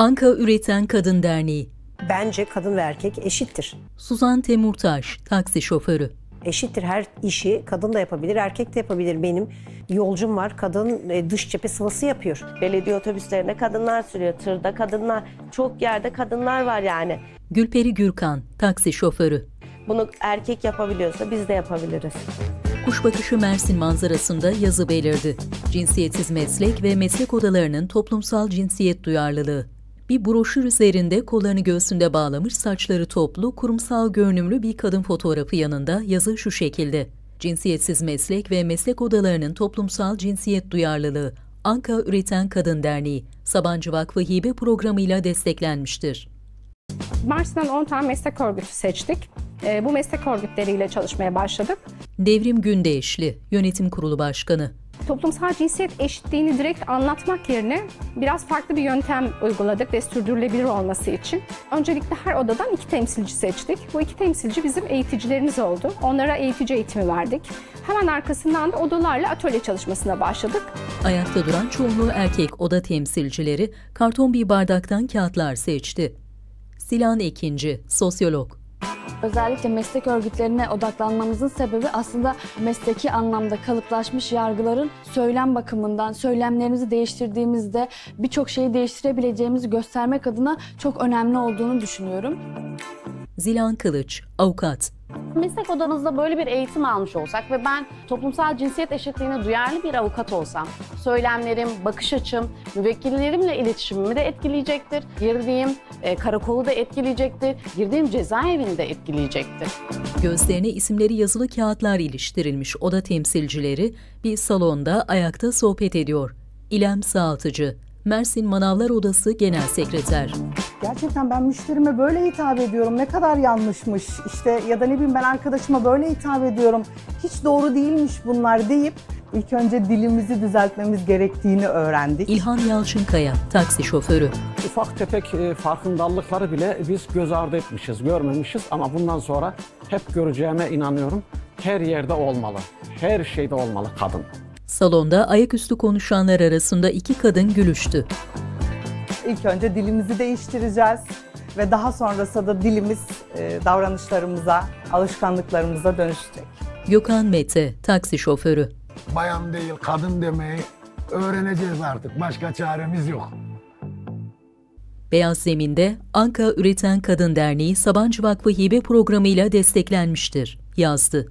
Anka Üreten Kadın Derneği Bence kadın ve erkek eşittir. Suzan Temurtaş, taksi şoförü Eşittir her işi kadın da yapabilir, erkek de yapabilir. Benim yolcum var, kadın e, dış cephe sıvası yapıyor. Belediye otobüslerine kadınlar sürüyor, tırda kadınlar, çok yerde kadınlar var yani. Gülperi Gürkan, taksi şoförü Bunu erkek yapabiliyorsa biz de yapabiliriz. Kuş bakışı Mersin manzarasında yazı belirdi. Cinsiyetsiz meslek ve meslek odalarının toplumsal cinsiyet duyarlılığı. Bir broşür üzerinde kollarını göğsünde bağlamış saçları toplu, kurumsal görünümlü bir kadın fotoğrafı yanında yazı şu şekilde. Cinsiyetsiz meslek ve meslek odalarının toplumsal cinsiyet duyarlılığı Anka Üreten Kadın Derneği, Sabancı Vakfı Hibe programıyla desteklenmiştir. Mersin'den 10 tane meslek örgütü seçtik. Ee, bu meslek örgütleriyle çalışmaya başladık. Devrim Gündeşli, Yönetim Kurulu Başkanı. Toplumsal cinsiyet eşitliğini direkt anlatmak yerine biraz farklı bir yöntem uyguladık ve sürdürülebilir olması için. Öncelikle her odadan iki temsilci seçtik. Bu iki temsilci bizim eğiticilerimiz oldu. Onlara eğitici eğitimi verdik. Hemen arkasından da odalarla atölye çalışmasına başladık. Ayakta duran çoğunluğu erkek oda temsilcileri karton bir bardaktan kağıtlar seçti. Silan Ekinci, sosyolog. Özellikle meslek örgütlerine odaklanmamızın sebebi aslında mesleki anlamda kalıplaşmış yargıların söylem bakımından söylemlerimizi değiştirdiğimizde birçok şeyi değiştirebileceğimizi göstermek adına çok önemli olduğunu düşünüyorum. Zilan Kılıç, avukat. Meslek odanızda böyle bir eğitim almış olsak ve ben toplumsal cinsiyet eşitliğine duyarlı bir avukat olsam, söylemlerim, bakış açım, müvekkillerimle iletişimimi de etkileyecektir. Girdiğim e, karakolu da etkileyecektir. Girdiğim cezaevini de etkileyecektir. Gözlerine isimleri yazılı kağıtlar iliştirilmiş oda temsilcileri bir salonda ayakta sohbet ediyor. İlem Sağaltıcı, Mersin Manavlar Odası Genel Sekreter. Gerçekten ben müşterime böyle hitap ediyorum. Ne kadar yanlışmış. İşte ya da ne bileyim ben arkadaşıma böyle hitap ediyorum. Hiç doğru değilmiş bunlar deyip ilk önce dilimizi düzeltmemiz gerektiğini öğrendik. İlhan Yalçınkaya, taksi şoförü. ufak tefek e, farkındalıkları bile biz göz ardı etmişiz, görmemişiz ama bundan sonra hep göreceğime inanıyorum. Her yerde olmalı, her şeyde olmalı kadın. Salonda ayaküstü konuşanlar arasında iki kadın gülüştü. İlk önce dilimizi değiştireceğiz ve daha sonrasında da dilimiz e, davranışlarımıza, alışkanlıklarımıza dönüşecek. Gökhan Mete, taksi şoförü. bayan değil kadın demeyi öğreneceğiz artık. Başka çaremiz yok. Beyaz Zemin'de Anka Üreten Kadın Derneği Sabancı Vakfı Hibe programıyla desteklenmiştir, yazdı.